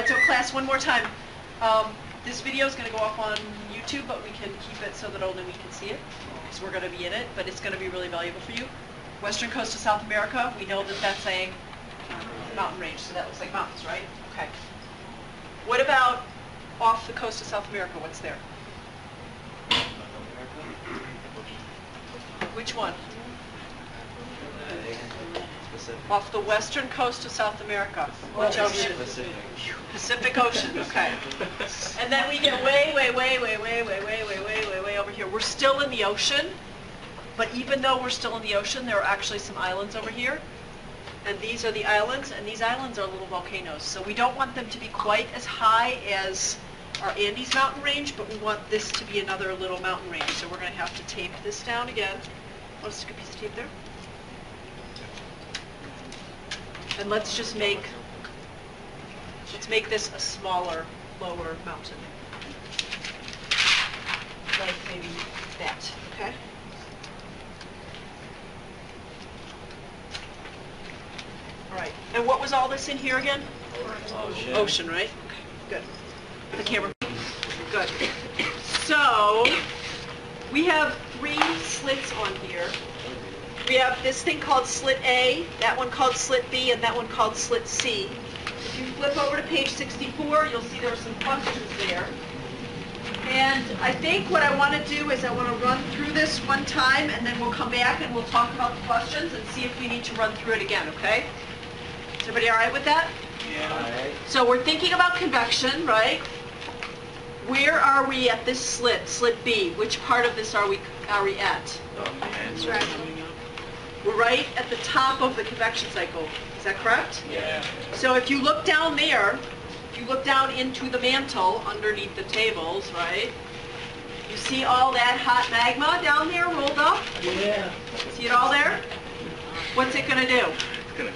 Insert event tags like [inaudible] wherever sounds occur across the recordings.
right, so class, one more time. Um, this video is going to go up on YouTube, but we can keep it so that only we can see it, because we're going to be in it, but it's going to be really valuable for you. Western coast of South America, we know that that's a mountain range, so that looks like mountains, right? Okay. What about off the coast of South America? What's there? Which one? Off the western coast of South America. Which ocean? Pacific Ocean, okay. And then we get way, way, way, way, way, way, way, way, way, way, way over here. We're still in the ocean, but even though we're still in the ocean, there are actually some islands over here. And these are the islands, and these islands are little volcanoes. So we don't want them to be quite as high as our Andes mountain range, but we want this to be another little mountain range. So we're going to have to tape this down again. Want to stick a piece of tape there? And let's just make, let's make this a smaller, lower mountain. Like maybe that, okay? All right, and what was all this in here again? Ocean. Ocean, right? Okay, good. The camera. Good. So, we have three slits on here. We have this thing called slit A, that one called slit B, and that one called slit C. If you flip over to page 64, you'll see there are some questions there. And I think what I want to do is I want to run through this one time, and then we'll come back and we'll talk about the questions and see if we need to run through it again, okay? Is everybody all right with that? Yeah. So we're thinking about convection, right? Where are we at this slit, slit B? Which part of this are we, are we at? Right. We're right at the top of the convection cycle. Is that correct? Yeah. So if you look down there, if you look down into the mantle underneath the tables, right? You see all that hot magma down there rolled up? Yeah. See it all there? What's it gonna do? It's gonna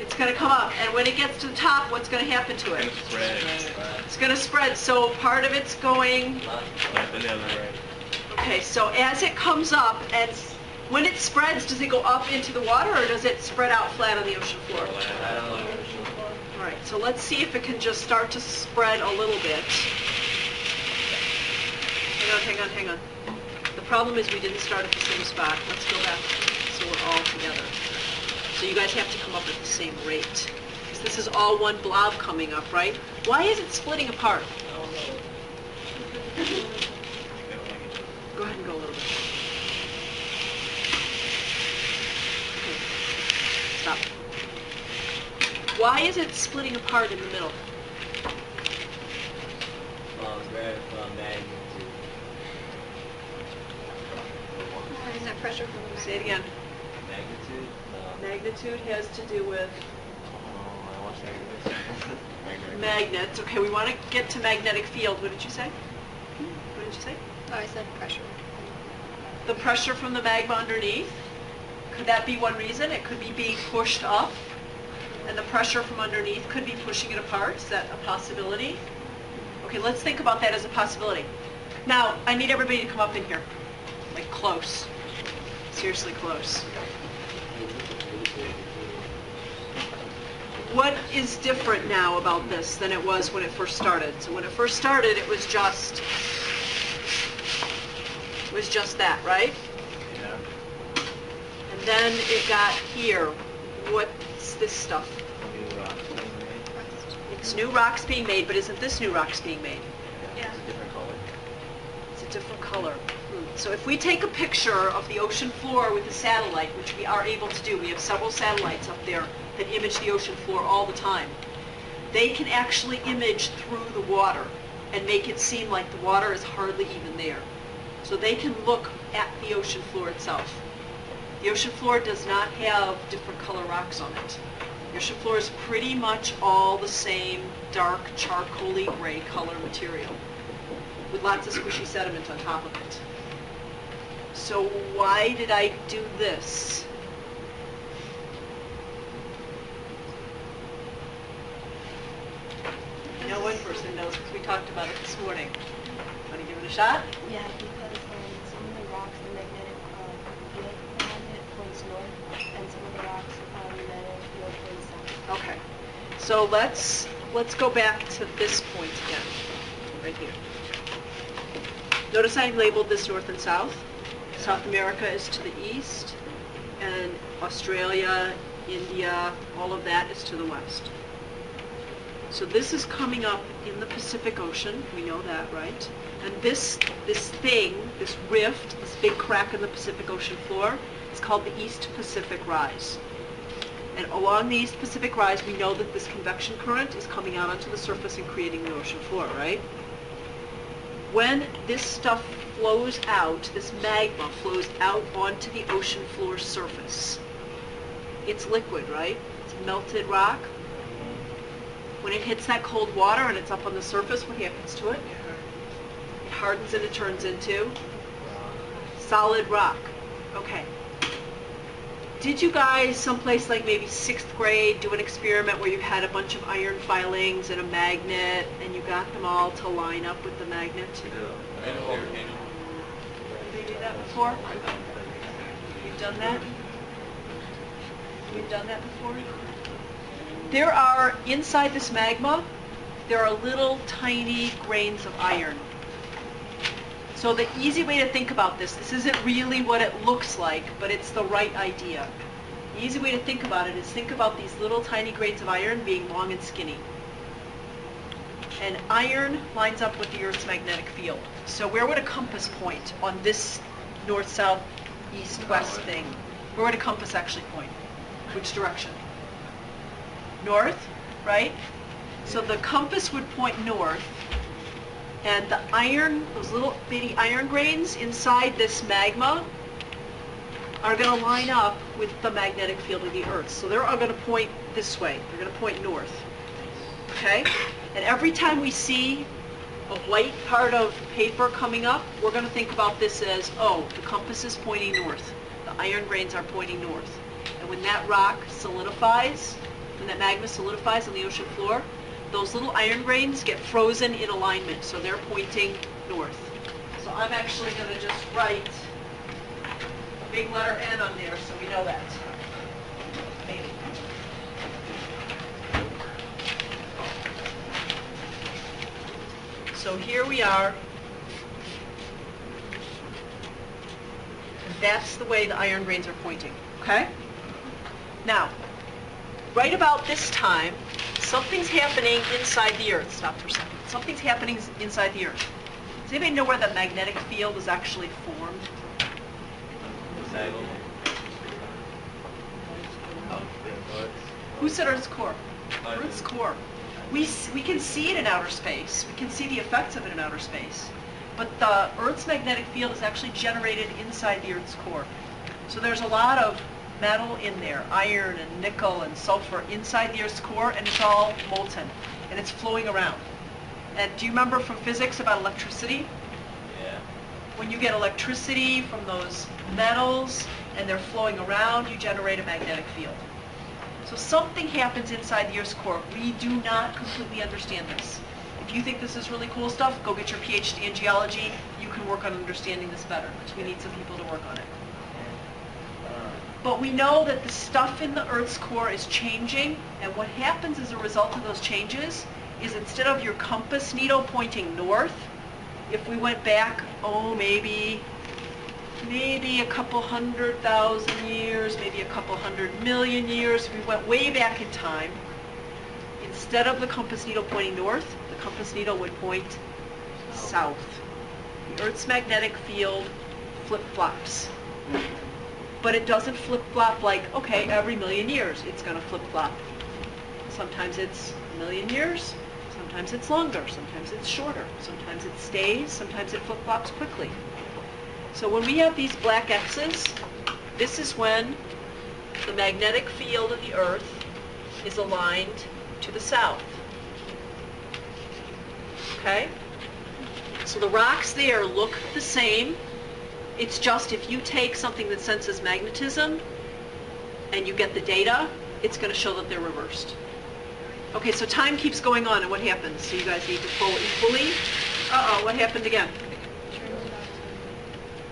It's gonna come up, and when it gets to the top, what's gonna happen to it? It's going to spread. It's gonna spread, so part of it's going Like the. Okay, so as it comes up, and s- when it spreads, does it go up into the water or does it spread out flat on the ocean floor? All right, so let's see if it can just start to spread a little bit. Hang on, hang on, hang on. The problem is we didn't start at the same spot. Let's go back so we're all together. So you guys have to come up at the same rate. Because this is all one blob coming up, right? Why is it splitting apart? Go ahead and go a little bit. Okay. Stop. Why is it splitting apart in the middle? Um, grab magnitude. Is that pressure from the Say it again. Magnitude? Uh, Magnitude has to do with oh, I magnets. Okay, we want to get to magnetic field. What did you say? What did you say? Oh, I said pressure. The pressure from the magma underneath. Could that be one reason? It could be being pushed up, and the pressure from underneath could be pushing it apart. Is that a possibility? Okay, let's think about that as a possibility. Now, I need everybody to come up in here, like close. Seriously close. What is different now about this than it was when it first started? So when it first started, it was just, it was just that, right? Then it got here. What's this stuff? New rock. It's new rocks being made, but isn't this new rocks being made? Yeah. It's a different color. It's a different color. Hmm. So if we take a picture of the ocean floor with a satellite, which we are able to do, we have several satellites up there that image the ocean floor all the time, they can actually image through the water and make it seem like the water is hardly even there. So they can look at the ocean floor itself. The ocean floor does not have different color rocks on it. The ocean floor is pretty much all the same dark charcoaly gray color material with lots of squishy sediment on top of it. So why did I do this? No one person knows because we talked about it this morning. Want to give it a shot? Yeah, because um, some of the rocks, the magnetic uh, field around it points north, and some of the rocks, uh, the magnetic field points south. Okay. So let's let's go back to this point again, right here. Notice I labeled this north and south. South America is to the east, and Australia, India, all of that is to the west. So this is coming up in the Pacific Ocean, we know that, right? And this, this thing, this rift, this big crack in the Pacific Ocean floor, is called the East Pacific Rise. And along the East Pacific Rise, we know that this convection current is coming out onto the surface and creating the ocean floor, right? When this stuff flows out, this magma flows out onto the ocean floor surface, it's liquid, right? It's melted rock. When it hits that cold water and it's up on the surface, what happens to it? It hardens and it turns into solid rock. Okay. Did you guys, someplace like maybe sixth grade, do an experiment where you had a bunch of iron filings and a magnet and you got them all to line up with the magnet? I know, I know. Did they do that before? You've done that? You've done that before? There are, inside this magma, there are little tiny grains of iron. So the easy way to think about this, this isn't really what it looks like, but it's the right idea. The easy way to think about it is think about these little tiny grains of iron being long and skinny. And iron lines up with the Earth's magnetic field. So where would a compass point on this north, south, east, west thing? Where would a compass actually point? Which direction? North, right? So the compass would point north, and the iron, those little bitty iron grains inside this magma are going to line up with the magnetic field of the Earth. So they're all going to point this way. They're going to point north. Okay? And every time we see a white part of paper coming up, we're going to think about this as, oh, the compass is pointing north. The iron grains are pointing north. And when that rock solidifies, when that magma solidifies on the ocean floor, those little iron grains get frozen in alignment, so they're pointing north. So I'm actually going to just write a big letter N on there so we know that. Maybe. So here we are. That's the way the iron grains are pointing, okay? Now, right about this time, something's happening inside the Earth. Stop for a second. Something's happening inside the Earth. Does anybody know where the magnetic field is actually formed? Who said Earth's core? Earth's core. We, we can see it in outer space. We can see the effects of it in outer space. But the Earth's magnetic field is actually generated inside the Earth's core. So there's a lot of metal in there, iron and nickel and sulfur inside the Earth's core, and it's all molten, and it's flowing around. And do you remember from physics about electricity? Yeah. When you get electricity from those metals and they're flowing around, you generate a magnetic field. So something happens inside the Earth's core. We do not completely understand this. If you think this is really cool stuff, go get your PhD in geology. You can work on understanding this better because we need some people to work on it. But we know that the stuff in the Earth's core is changing, and what happens as a result of those changes is instead of your compass needle pointing north, if we went back, oh, maybe, maybe a couple hundred thousand years, maybe a couple hundred million years, if we went way back in time, instead of the compass needle pointing north, the compass needle would point south. The Earth's magnetic field flip-flops. But it doesn't flip-flop like, okay, every million years it's going to flip-flop. Sometimes it's a million years, sometimes it's longer, sometimes it's shorter, sometimes it stays, sometimes it flip-flops quickly. So when we have these black X's, this is when the magnetic field of the Earth is aligned to the south. Okay? So the rocks there look the same. It's just if you take something that senses magnetism and you get the data, it's going to show that they're reversed. Okay, so time keeps going on, and what happens? So you guys need to pull equally. Uh-oh, what happened again?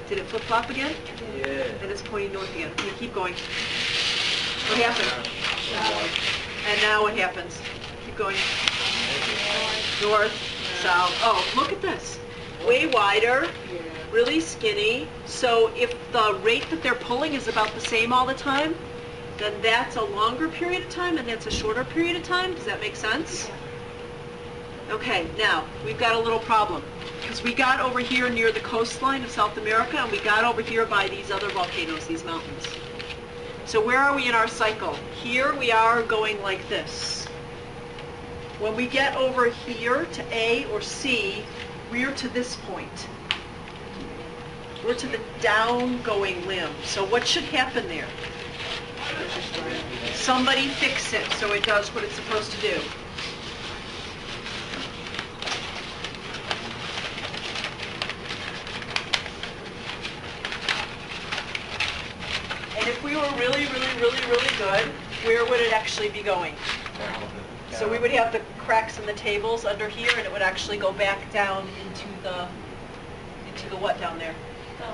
Did it flip-flop again? Yeah. And it's pointing north again. Okay, keep going. What happened? And now what happens? Keep going. north, south. Oh, look at this. Way wider, really skinny. So if the rate that they're pulling is about the same all the time, then that's a longer period of time and that's a shorter period of time. Does that make sense? Okay, now, we've got a little problem. Because we got over here near the coastline of South America and we got over here by these other volcanoes, these mountains. So where are we in our cycle? Here we are going like this. When we get over here to A or C, we're to this point. We're to the down-going limb. So what should happen there? Somebody fix it so it does what it's supposed to do. And if we were really, really, really, really good, where would it actually be going? So we would have the cracks in the tables under here, and it would actually go back down into the, into the what down there? The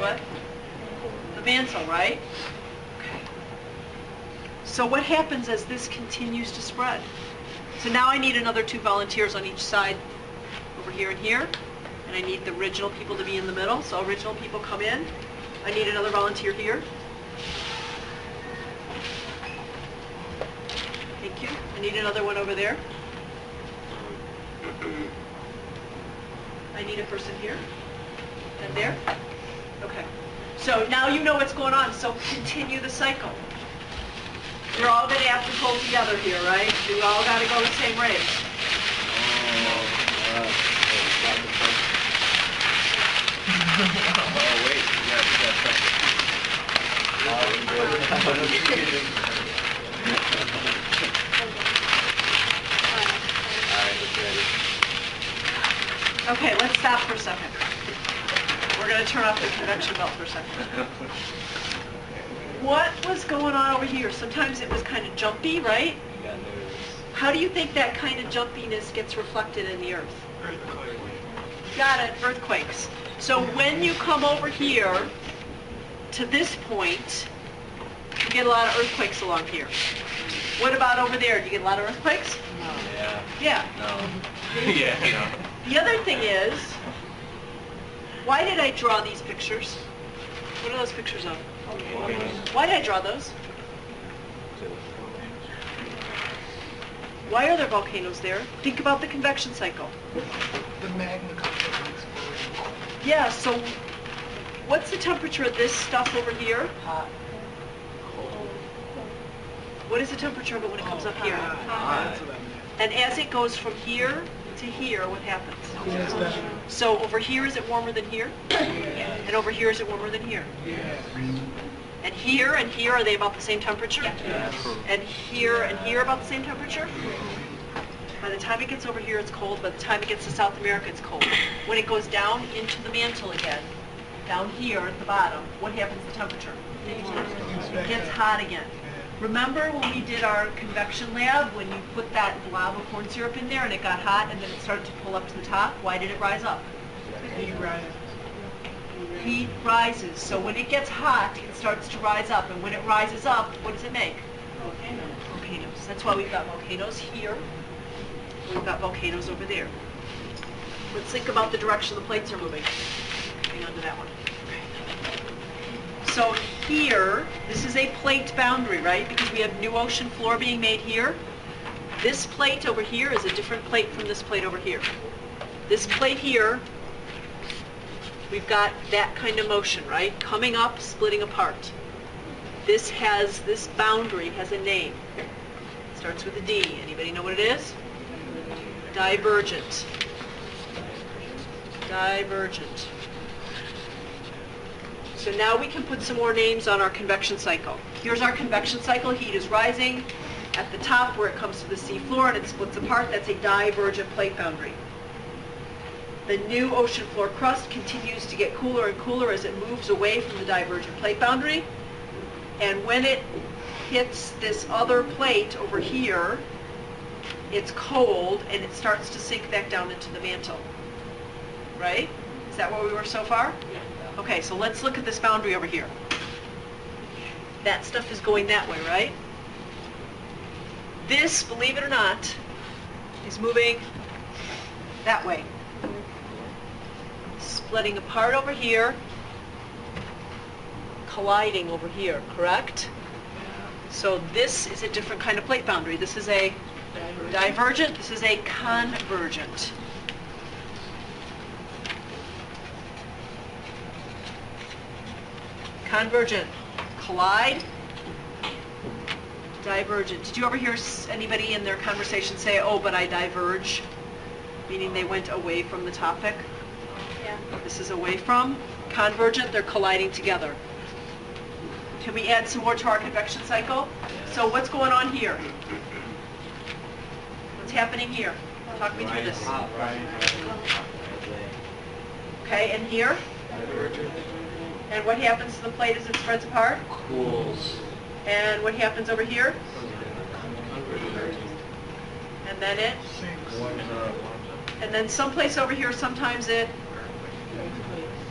what? The mantle, right? Okay. So what happens as this continues to spread? So now I need another two volunteers on each side, over here and here, and I need the original people to be in the middle, so original people come in. I need another volunteer here. Thank you. I need another one over there. I need a person here and there. Okay. So now you know what's going on, so continue the cycle. You're all going to have to pull together here, right? You all got to go the same rate. Oh, wait, you gotta, you gotta press it. Alright, it's ready. Okay, let's stop for a second. Going to turn off the convection belt for a second. What was going on over here? Sometimes it was kind of jumpy, right? You got nervous. How do you think that kind of jumpiness gets reflected in the earth? Got it, earthquakes. So when you come over here to this point, you get a lot of earthquakes along here. What about over there? Do you get a lot of earthquakes? Yeah. Yeah. No. [laughs] yeah, no. The other thing is, why did I draw these pictures? What are those pictures of? Why did I draw those? Why are there volcanoes there? Think about the convection cycle. The magma comes up and explodes. Yeah, so what's the temperature of this stuff over here? Hot. Cold. What is the temperature of it when it comes up here? That's what I meant. And as it goes from here to here, what happens? So over here, is it warmer than here? And over here, is it warmer than here? Yeah. And here and here, are they about the same temperature? And here and here about the same temperature? By the time it gets over here, it's cold. By the time it gets to South America, it's cold. When it goes down into the mantle again, down here at the bottom, what happens to the temperature? It gets hot again. Remember when we did our convection lab, when you put that blob of corn syrup in there and it got hot and then it started to pull up to the top? Why did it rise up? Heat rises. Heat rises. So when it gets hot, it starts to rise up. And when it rises up, what does it make? Volcanoes. That's why we've got volcanoes here. We've got volcanoes over there. Let's think about the direction the plates are moving. Hang on to that one. So here, this is a plate boundary, right? Because we have new ocean floor being made here. This plate over here is a different plate from this plate over here. This plate here, we've got that kind of motion, right? Coming up, splitting apart. This has, this boundary has a name. Starts with a D. Anybody know what it is? Divergent. Divergent. So now we can put some more names on our convection cycle. Here's our convection cycle. Heat is rising. At the top where it comes to the seafloor and it splits apart, that's a divergent plate boundary. The new ocean floor crust continues to get cooler and cooler as it moves away from the divergent plate boundary. And when it hits this other plate over here, it's cold and it starts to sink back down into the mantle. Right? Is that where we were so far? Okay, so let's look at this boundary over here. That stuff is going that way, right? This, believe it or not, is moving that way. Splitting apart over here, colliding over here, correct? So this is a different kind of plate boundary. This is a divergent, this is a convergent. Convergent, collide, divergent. Did you ever hear anybody in their conversation say, oh, but I diverge? Meaning they went away from the topic? Yeah. This is away from. Convergent, they're colliding together. Can we add some more to our convection cycle? So what's going on here? What's happening here? Talk me through this. Hot, right? Okay, and here? And what happens to the plate as it spreads apart? Cools. And what happens over here? And then it? Sinks. And then someplace over here, sometimes it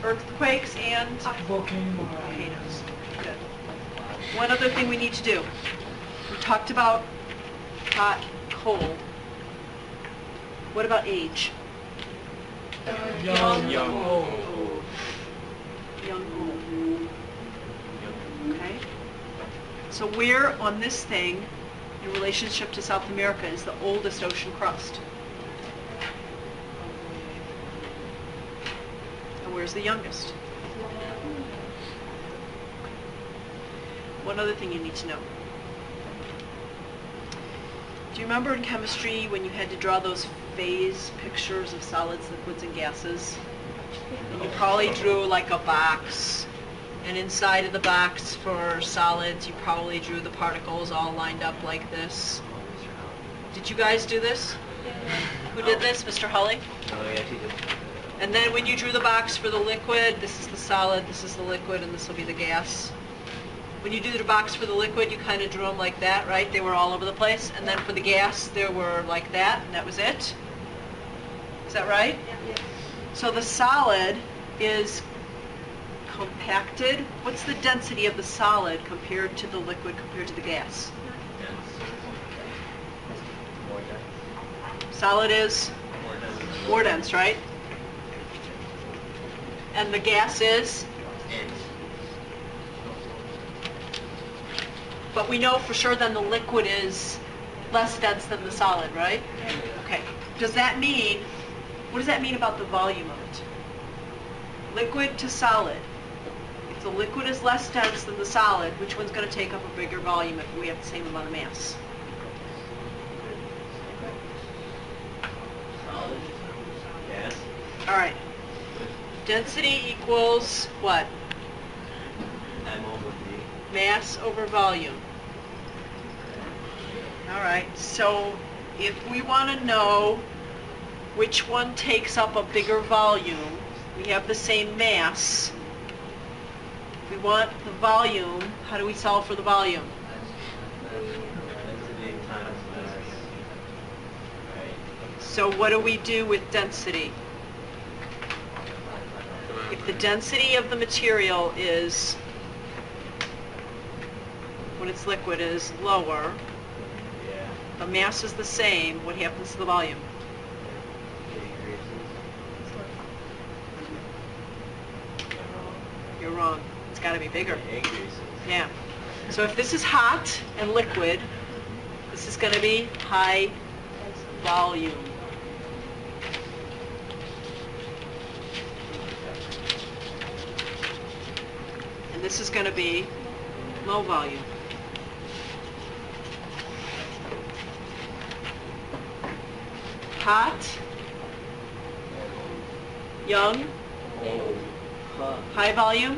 earthquakes and volcanoes. Good. One other thing we need to do. We talked about hot, cold. What about age? Young. Young. old. Young, old. Okay? So where on this thing, in relationship to South America, is the oldest ocean crust? And where's the youngest? One other thing you need to know. Do you remember in chemistry when you had to draw those phase pictures of solids, liquids, and gases? And you probably drew like a box, and inside of the box for solids, you probably drew the particles all lined up like this. Did you guys do this? Who did this, Mr. Hully? Oh, yeah, she did. And then when you drew the box for the liquid, this is the solid, this is the liquid, and this will be the gas. When you do the box for the liquid, you kind of drew them like that, right? They were all over the place. And then for the gas, they were like that, and that was it. Is that right? Yeah. So the solid is compacted. What's the density of the solid compared to the liquid compared to the gas? Solid is More dense. more dense, right? And the gas is? But we know for sure then the liquid is less dense than the solid, right? Okay. Does that mean, what does that mean about the volume of it? Liquid to solid. The liquid is less dense than the solid, which one's going to take up a bigger volume if we have the same amount of mass? Solid. Gas. All right. Density equals what? M over V. Mass over volume. All right, so if we want to know which one takes up a bigger volume, we have the same mass. We want the volume, how do we solve for the volume? So what do we do with density? If the density of the material is, when it's liquid, is lower, the mass is the same, what happens to the volume? You're wrong. Got to be bigger. Yeah. So if this is hot and liquid, this is going to be high volume. And this is going to be low volume. Hot, young, high volume.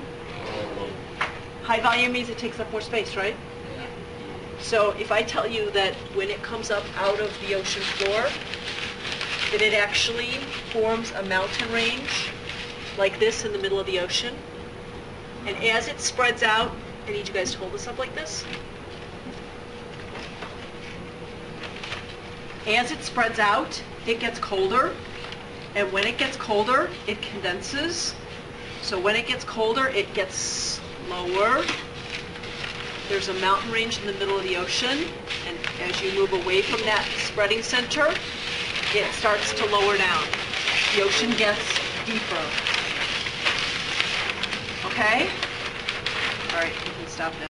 High volume means it takes up more space, right? So if I tell you that when it comes up out of the ocean floor, that it actually forms a mountain range like this in the middle of the ocean, and as it spreads out, I need you guys to hold this up like this. As it spreads out, it gets colder, and when it gets colder, it condenses. So when it gets colder, it gets lower. There's a mountain range in the middle of the ocean, and as you move away from that spreading center, it starts to lower down. The ocean gets deeper. Okay? All right, you can stop now.